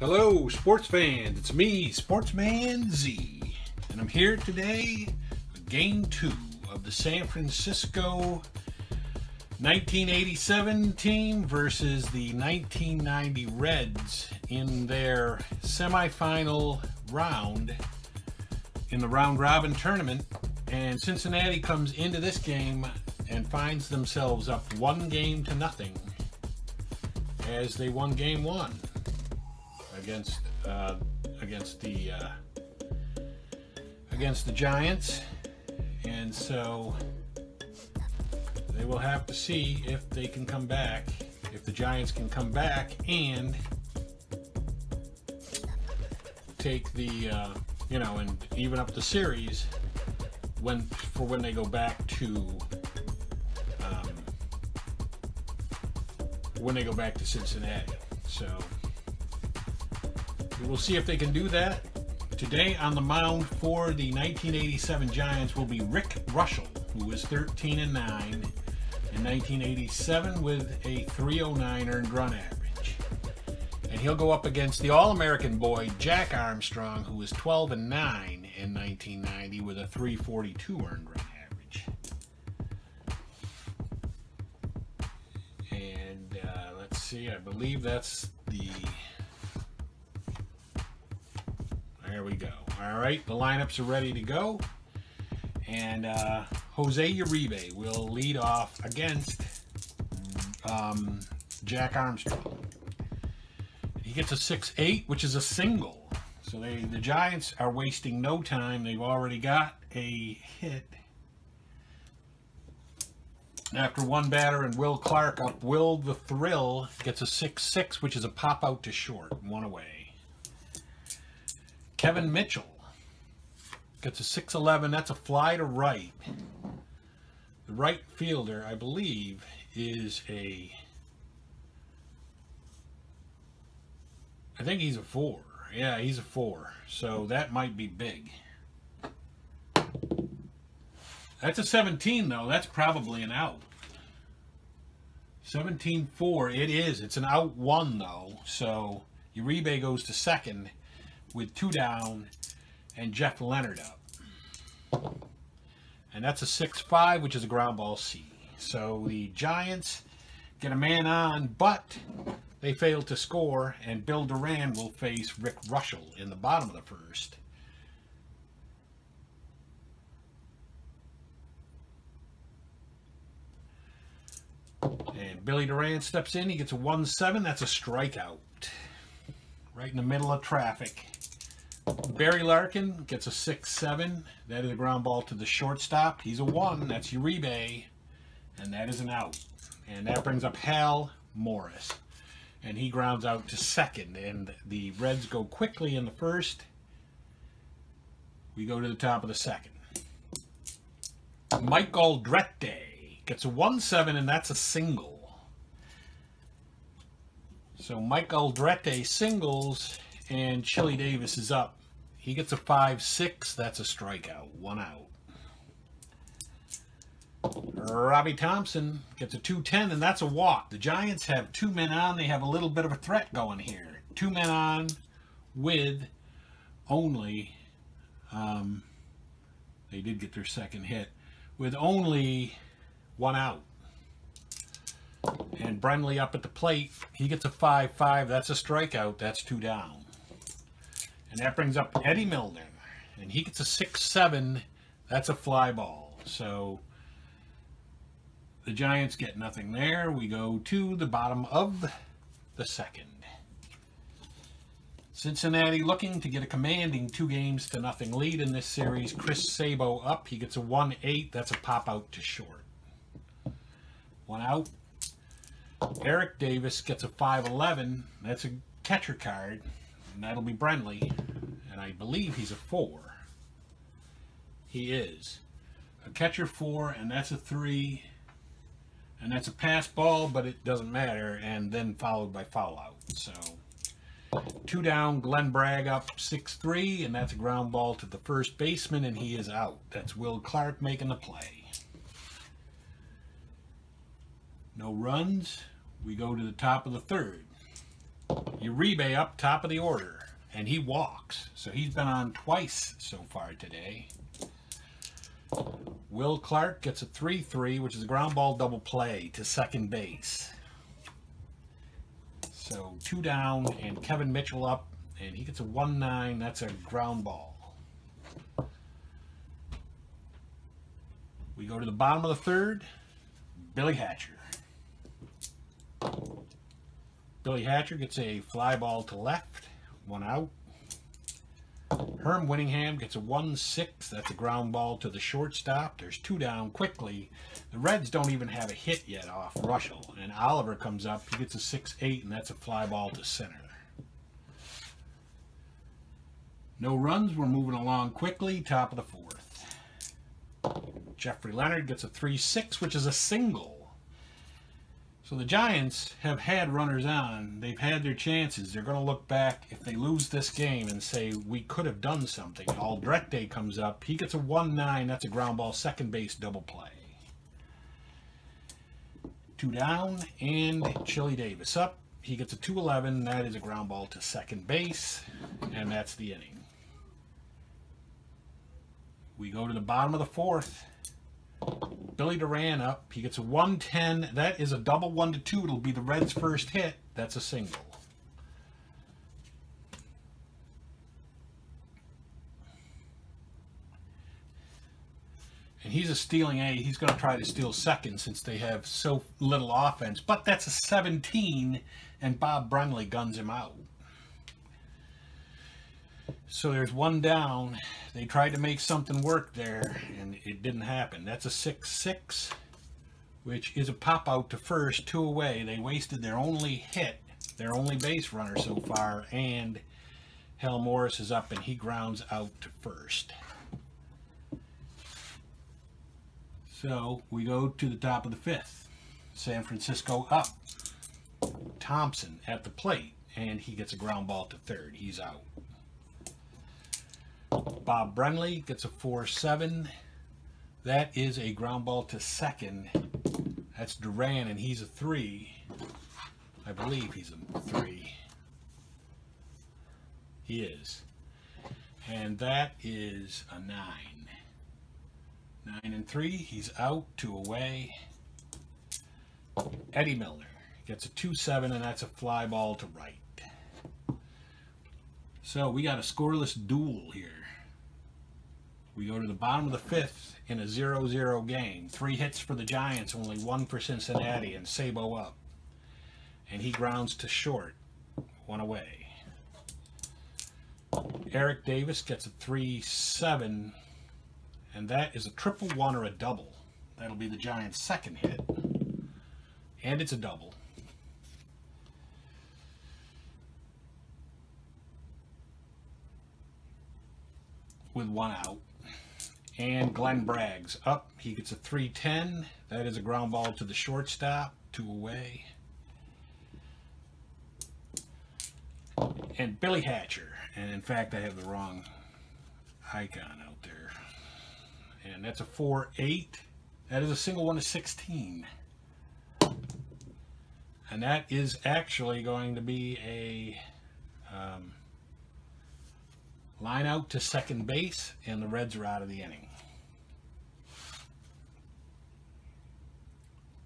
Hello, sports fans. It's me, Sportsman Z, and I'm here today with game two of the San Francisco 1987 team versus the 1990 Reds in their semifinal round in the round robin tournament. And Cincinnati comes into this game and finds themselves up one game to nothing as they won game one against uh, against the uh, against the Giants, and so they will have to see if they can come back, if the Giants can come back and take the uh, you know and even up the series when for when they go back to um, when they go back to Cincinnati. So. We'll see if they can do that. Today on the mound for the 1987 Giants will be Rick Reuschel, who was 13 and 9 in 1987 with a 309 earned run average. And he'll go up against the All-American boy Jack Armstrong, who was 12 and 9 in 1990 with a 342 earned run average. And uh, let's see, I believe that's the There we go. All right, the lineups are ready to go. And uh, Jose Uribe will lead off against um, Jack Armstrong. He gets a 6-8, which is a single. So they, the Giants are wasting no time. They've already got a hit. After one batter and Will Clark up, Will the Thrill gets a 6-6, which is a pop out to short, one away. Kevin Mitchell gets a 6'11". That's a fly to right. The right fielder, I believe, is a... I think he's a four. Yeah, he's a four. So that might be big. That's a 17, though. That's probably an out. 17-4. It is. It's an out one, though. So Uribe goes to second with two down and Jeff Leonard up. And that's a 6-5, which is a ground ball C. So the Giants get a man on, but they fail to score, and Bill Doran will face Rick Reuschel in the bottom of the first. And Billy Doran steps in. He gets a 1-7. That's a strikeout. Right in the middle of traffic. Barry Larkin gets a 6-7. That is a ground ball to the shortstop. He's a 1. That's Uribe. And that is an out. And that brings up Hal Morris. And he grounds out to second. And the Reds go quickly in the first. We go to the top of the second. Mike Aldrete gets a 1-7, and that's a single. So Mike Aldrete singles, and Chili Davis is up he gets a 5-6. That's a strikeout. One out. Robby Thompson gets a 2-10, and that's a walk. The Giants have two men on. They have a little bit of a threat going here. Two men on with only, um, they did get their second hit, with only one out. And Brenly up at the plate. He gets a 5-5. That's a strikeout. That's two down. And that brings up Eddie Milner. And he gets a 6-7. That's a fly ball. So the Giants get nothing there. We go to the bottom of the second. Cincinnati looking to get a commanding two games to nothing lead in this series. Chris Sabo up. He gets a 1-8. That's a pop out to short. One out. Eric Davis gets a 5-11. That's a catcher card and that'll be Brenly. And I believe he's a four. He is. A catcher four, and that's a three. And that's a pass ball, but it doesn't matter. And then followed by foul out. So, two down, Glenn Braggs up 6-3, and that's a ground ball to the first baseman, and he is out. That's Will Clark making the play. No runs. We go to the top of the third. Uribe up top of the order, and he walks. So he's been on twice so far today. Will Clark gets a 3-3, which is a ground ball double play to second base. So two down, and Kevin Mitchell up, and he gets a 1-9. That's a ground ball. We go to the bottom of the third. Billy Hatcher. Billy Hatcher gets a fly ball to left, one out. Herm Winningham gets a 1-6. That's a ground ball to the shortstop. There's two down quickly. The Reds don't even have a hit yet off Reuschel. And Oliver comes up. He gets a 6-8, and that's a fly ball to center. No runs. We're moving along quickly. Top of the fourth. Jeffrey Leonard gets a 3-6, which is a single. So the Giants have had runners on. They've had their chances. They're going to look back if they lose this game and say, we could have done something. Aldrete comes up. He gets a 1-9. That's a ground ball, second base double play. Two down, and Chili Davis up. He gets a 2-11. That is a ground ball to second base, and that's the inning. We go to the bottom of the fourth. Billy Doran up. He gets a 110. That is a double 1 to 2. It'll be the Reds' first hit. That's a single. And he's a stealing A. He's going to try to steal second since they have so little offense. But that's a 17, and Bob Brenly guns him out. So there's one down. They tried to make something work there, and it didn't happen. That's a 6-6, which is a pop out to first, two away. They wasted their only hit, their only base runner so far, and Hal Morris is up, and he grounds out to first. So we go to the top of the fifth. San Francisco up. Thompson at the plate, and he gets a ground ball to third. He's out. Bob Brenly gets a 4-7. That is a ground ball to second. That's Doran, and he's a 3. I believe he's a 3. He is. And that is a 9. 9 and 3. He's out, 2 away. Eddie Milner gets a 2-7, and that's a fly ball to right. So we got a scoreless duel here. We go to the bottom of the fifth in a 0-0 game. Three hits for the Giants, only one for Cincinnati, and Sabo up. And he grounds to short, one away. Eric Davis gets a 3-7, and that is a triple one or a double. That'll be the Giants' second hit. And it's a double. With one out. And Glenn Braggs up. He gets a 310. That is a ground ball to the shortstop. Two away. And Billy Hatcher. And in fact, I have the wrong icon out there. And that's a 4-8. That is a single one to 16. And that is actually going to be a um, line out to second base, and the Reds are out of the inning.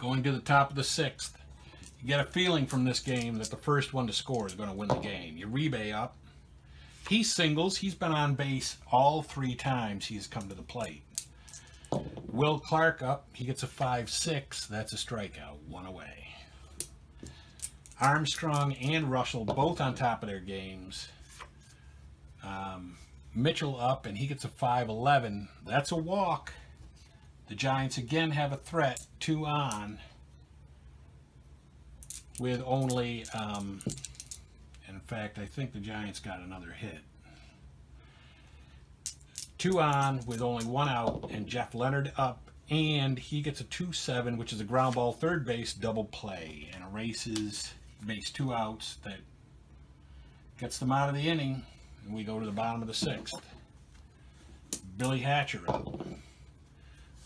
Going to the top of the sixth. You get a feeling from this game that the first one to score is going to win the game. Uribe up. He singles. He's been on base all three times he's come to the plate. Will Clark up. He gets a 5-6. That's a strikeout. One away. Armstrong and Reuschel both on top of their games. Um, Mitchell up, and he gets a 5-11. That's a walk. The Giants again have a threat, two on, with only, um, in fact, I think the Giants got another hit. Two on with only one out, and Jeff Leonard up, and he gets a 2-7, which is a ground ball third base double play, and erases makes two outs that gets them out of the inning, and we go to the bottom of the sixth. Billy Hatcher up.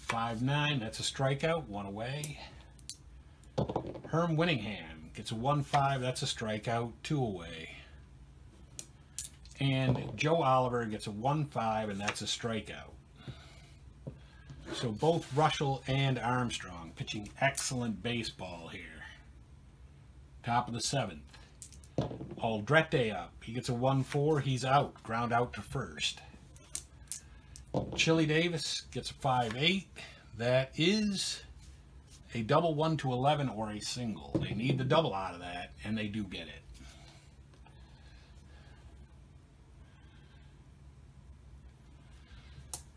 Five nine. that's a strikeout, one away. Herm Winningham gets a 1-5. That's a strikeout. Two away. And Joe Oliver gets a 1-5, and that's a strikeout. So both Reuschel and Armstrong pitching excellent baseball here. Top of the seventh. Aldrete up. He gets a 1-4. He's out. Ground out to first. Chili Davis gets a 5-8. That is a double 1 to 11 or a single. They need the double out of that, and they do get it.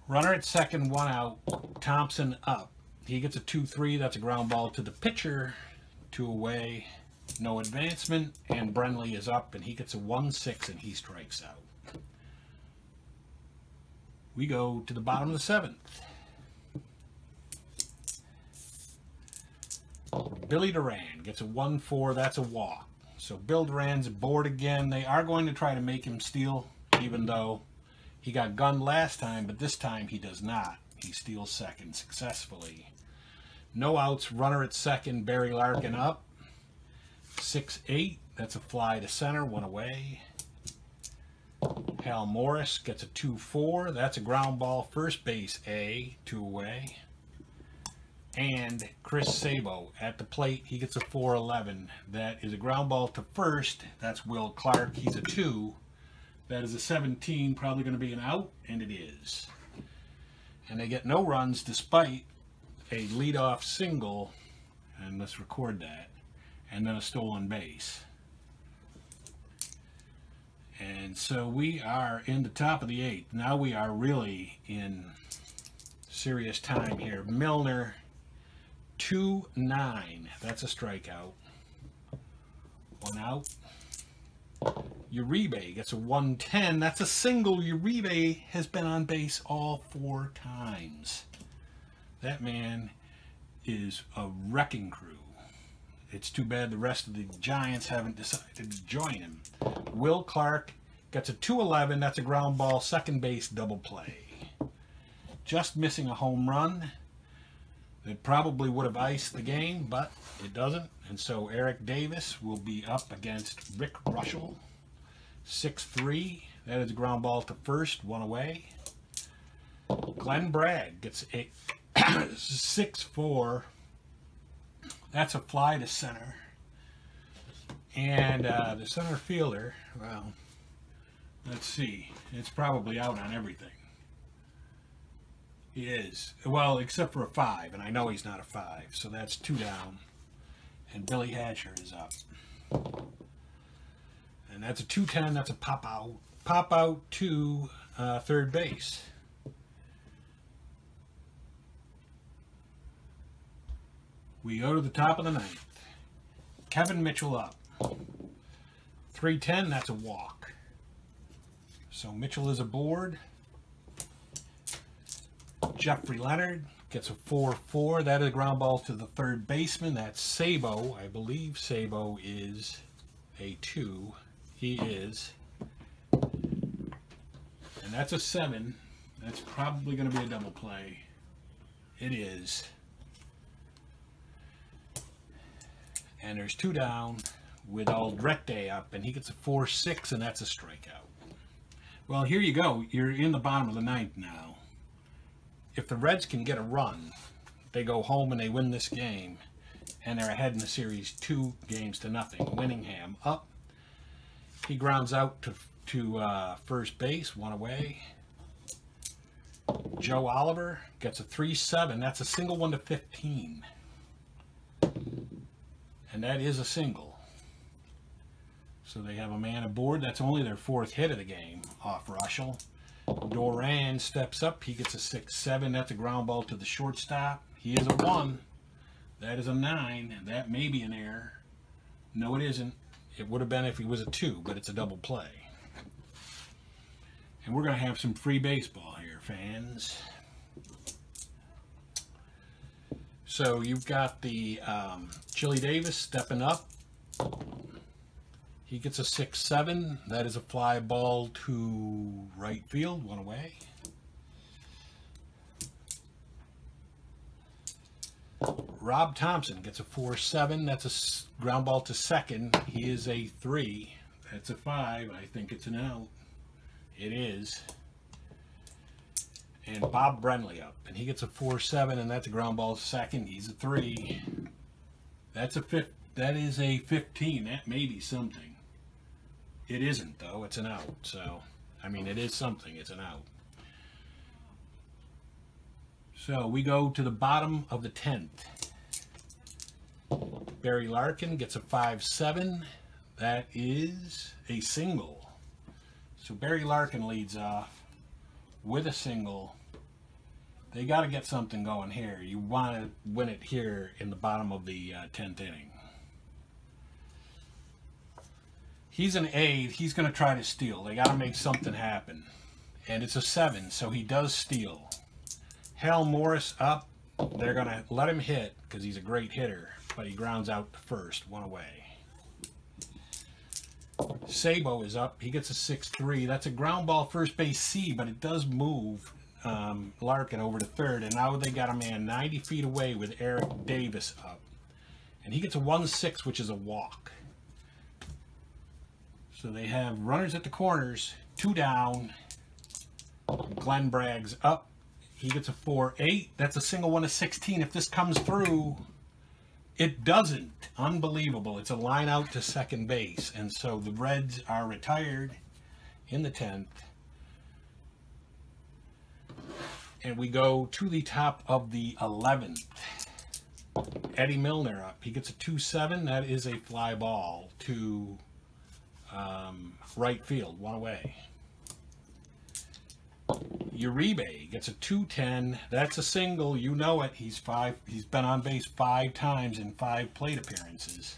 Runner at second, one out. Thompson up. He gets a 2-3. That's a ground ball to the pitcher. Two away. No advancement. And Brenly is up, and he gets a 1-6, and he strikes out. We go to the bottom of the seventh. Billy Doran gets a 1-4. That's a walk. So Bill Doran's bored again. They are going to try to make him steal, even though he got gunned last time, but this time he does not. He steals second successfully. No outs, runner at second, Barry Larkin up. 6-8, that's a fly to center, one away. Hal Morris gets a 2-4, that's a ground ball, first base A, two away. And Chris Sabo at the plate, he gets a 4-11. That is a ground ball to first, that's Will Clark, he's a 2. That is a 17, probably going to be an out, and it is. And they get no runs despite a leadoff single, and let's record that, and then a stolen base. And so we are in the top of the eighth. Now we are really in serious time here. Milner, 2-9. That's a strikeout. One out. Uribe gets a 110. That's a single. Uribe has been on base all four times. That man is a wrecking crew. It's too bad the rest of the Giants haven't decided to join him. Will Clark gets a 211. That's a ground ball, second base double play. Just missing a home run. It probably would have iced the game, but it doesn't. And so Eric Davis will be up against Rick Reuschel. 6-3. That is a ground ball to first, one away. Glenn Braggs gets a 6-4. That's a fly to center. And uh, the center fielder, well, let's see. It's probably out on everything. He is. Well, except for a 5, and I know he's not a 5. So that's two down. And Billy Hatcher is up. And that's a 210. That's a pop out. Pop out to uh, third base. We go to the top of the ninth. Kevin Mitchell up. 310, that's a walk. So Mitchell is aboard. Jeffrey Leonard gets a 4-4. That is a ground ball to the third baseman. That's Sabo. I believe Sabo is a 2. He is. And that's a 7. That's probably going to be a double play. It is. And there's two down with Aldrete up, and he gets a 4-6, and that's a strikeout. Well, here you go. You're in the bottom of the ninth now. If the Reds can get a run, they go home and they win this game, and they're ahead in the series two games to nothing. Winningham up, he grounds out to, to uh, first base, one away. Joe Oliver gets a 3-7. That's a single one to 15. And that is a single. So they have a man aboard. That's only their fourth hit of the game off Reuschel. Doran steps up. He gets a 6-7. That's a ground ball to the shortstop. He is a 1. That is a 9. And that may be an error. No, it isn't. It would have been if he was a two, but it's a double play. And we're going to have some free baseball here, fans. So you've got the um, Chili Davis stepping up. He gets a 6-7. That is a fly ball to right field, one away. Rob Thompson gets a 4-7. That's a ground ball to second. He is a 3. That's a 5. I think it's an out. It is. And Bob Brenly up. And he gets a 4-7, and that's a ground ball second. He's a 3. That's a fifth. That is a 15. That may be something. It isn't, though. It's an out. So, I mean, it is something. It's an out. So we go to the bottom of the 10th. Barry Larkin gets a 5-7. That is a single. So Barry Larkin leads off with a single. They got to get something going here. You want to win it here in the bottom of the uh, 10th inning. He's an A. He's going to try to steal. They got to make something happen. And it's a 7, so he does steal. Hal Morris up. They're going to let him hit because he's a great hitter, but he grounds out the first, one away. Sabo is up. He gets a 6-3. That's a ground ball first base C, but it does move um, Larkin over to third. And now they got a man 90 feet away with Eric Davis up. And he gets a 1-6, which is a walk. So they have runners at the corners, two down. Glenn Braggs up. He gets a 4-8. That's a single one of 16. If this comes through, it doesn't. Unbelievable. It's a line out to second base. And so the Reds are retired in the 10th. And we go to the top of the 11th. Eddie Milner up. He gets a 2-7. That is a fly ball to um, right field, one away. Uribe gets a 210. That's a single. You know it. He's five. He's been on base five times in five plate appearances.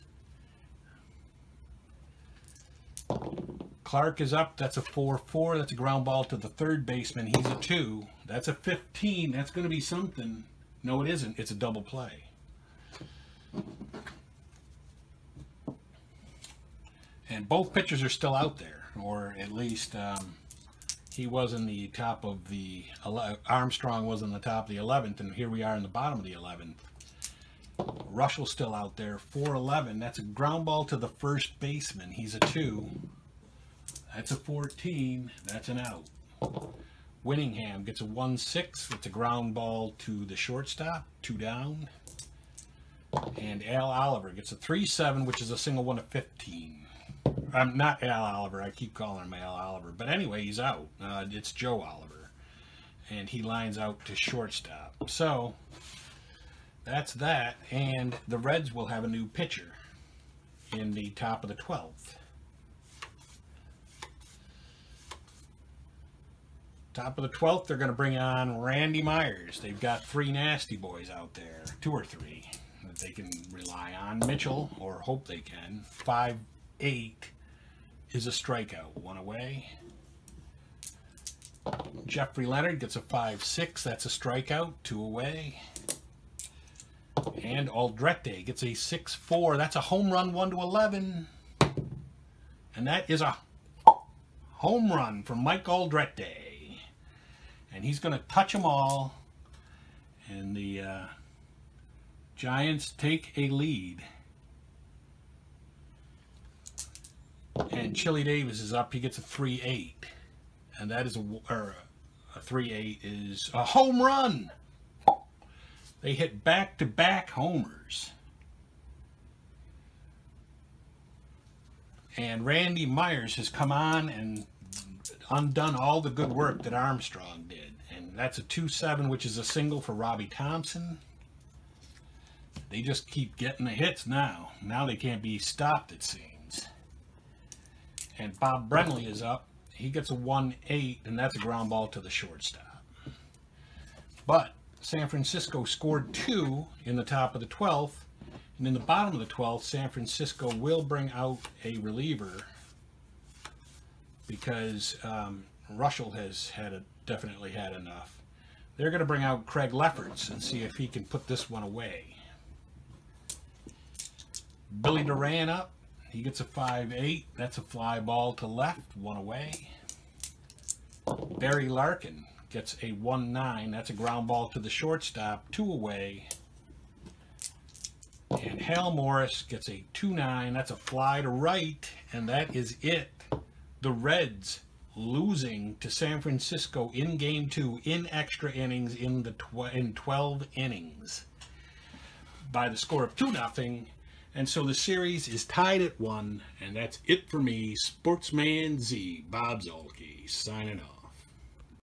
Clark is up. That's a 4-4. That's a ground ball to the third baseman. He's a 2. That's a 15. That's going to be something. No, it isn't. It's a double play. And both pitchers are still out there, or at least um, he was in the top of the Armstrong was in the top of the 11th, and here we are in the bottom of the 11th. Reuschel's still out there, 4-11. That's a ground ball to the first baseman. He's a 2. That's a 14. That's an out. Winningham gets a 1-6. It's a ground ball to the shortstop, 2 down. And Al Oliver gets a 3-7, which is a single one of 15. I'm not Al Oliver. I keep calling him Al Oliver. But anyway, he's out. Uh, it's Joe Oliver. And he lines out to shortstop. So, that's that. And the Reds will have a new pitcher in the top of the 12th. Top of the 12th, they're going to bring on Randy Myers. They've got three nasty boys out there, two or three, that they can rely on. Mitchell, or hope they can, five eight is a strikeout. One away. Jeffrey Leonard gets a 5-6. That's a strikeout. Two away. And Aldrete gets a 6-4. That's a home run 1 to 11. And that is a home run from Mike Aldrete. And he's going to touch them all. And the uh, Giants take a lead. And Chili Davis is up. He gets a 3-8. And that is a, or a 3-8 is a home run. They hit back-to-back -back homers. And Randy Myers has come on and undone all the good work that Armstrong did. And that's a 2-7, which is a single for Robby Thompson. They just keep getting the hits now. Now they can't be stopped, it seems. And Bob Brenly is up. He gets a 1-8, and that's a ground ball to the shortstop. But San Francisco scored two in the top of the 12th. And in the bottom of the 12th, San Francisco will bring out a reliever because um, Reuschel has had a, definitely had enough. They're going to bring out Craig Lefferts and see if he can put this one away. Billy Doran up. He gets a 5-8. That's a fly ball to left, one away. Barry Larkin gets a 1-9. That's a ground ball to the shortstop, two away. And Hal Morris gets a 2-9. That's a fly to right, and that is it. The Reds losing to San Francisco in game two in extra innings in the tw- in 12 innings by the score of 2 nothing. And so the series is tied at one, and that's it for me, Sportsman Z, Bob Zuhlke, signing off.